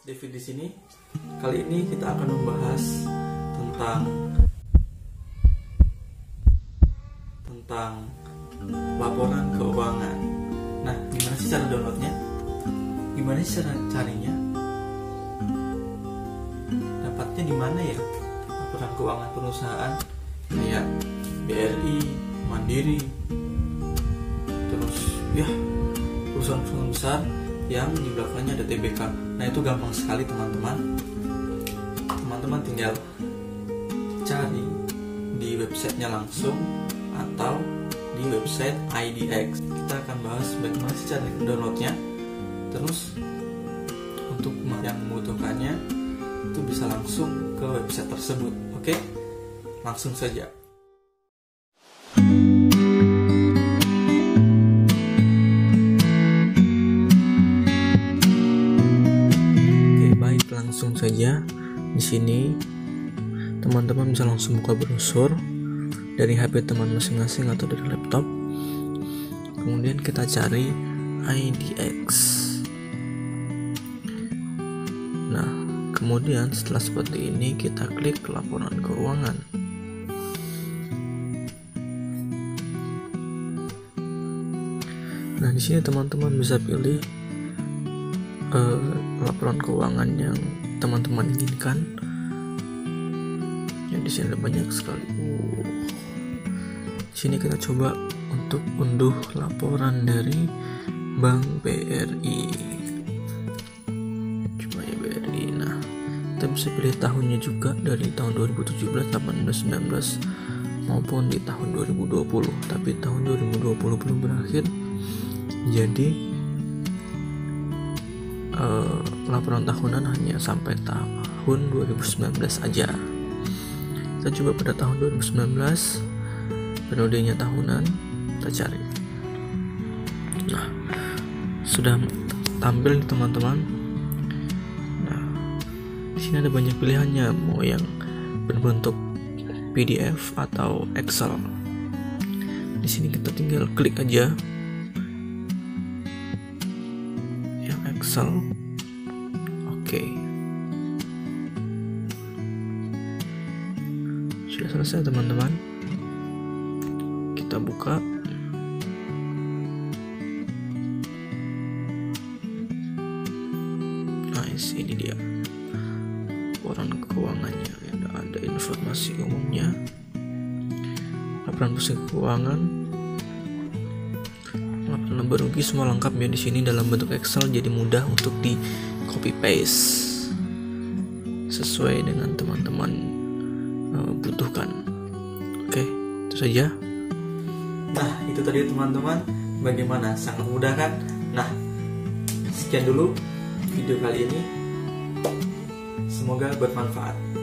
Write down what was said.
David di sini. Kali ini kita akan membahas tentang tentang laporan keuangan. Nah, gimana sih cara downloadnya? Gimana sih cara carinya? Dapatnya di mana ya? Laporan keuangan perusahaan kayak BRI, Mandiri, terus ya perusahaan-perusahaan besar yang di belakangnya ada TBK. Nah itu gampang sekali teman-teman. Teman-teman tinggal cari di websitenya langsung atau di website IDX. Kita akan bahas bagaimana sih cara downloadnya. Terus untuk yang membutuhkannya itu bisa langsung ke website tersebut. Oke, langsung saja. Saja. Di sini teman-teman bisa langsung buka browser dari HP teman masing-masing atau dari laptop. Kemudian kita cari IDX nah kemudian setelah seperti ini kita klik laporan keuangan. Nah di sini teman-teman bisa pilih uh, laporan keuangan yang teman-teman inginkan ya di sini banyak sekali. Uh. di sini kita coba untuk unduh laporan dari Bank BRI coba ya BRI nah kita bisa pilih tahunnya juga dari tahun 2017 18 19 maupun di tahun 2020 tapi tahun 2020 belum berakhir. Jadi laporan tahunan hanya sampai tahun 2019 aja. Kita coba pada tahun 2019 periodenya tahunan kita cari. Nah sudah tampil nih teman-teman. Nah di sini ada banyak pilihannya mau yang berbentuk PDF atau Excel. Di sini kita tinggal klik aja. Excel. Oke. Okay. Sudah selesai teman-teman. Kita buka. Nice, ini dia. Laporan keuangannya. Ada, ada informasi umumnya. Laporan pusat keuangan lembar rugi semua lengkap ya di sini dalam bentuk Excel jadi mudah untuk di copy paste sesuai dengan teman-teman uh, butuhkan. Oke, itu saja. Nah, itu tadi teman-teman bagaimana sangat mudah kan? Nah, sekian dulu video kali ini. Semoga bermanfaat.